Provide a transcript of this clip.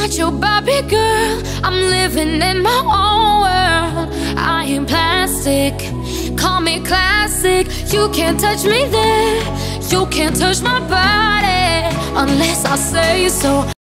not your Barbie girl. I'm living in my own world. I am plastic. Call me classic. You can't touch me there. You can't touch my body unless I say so.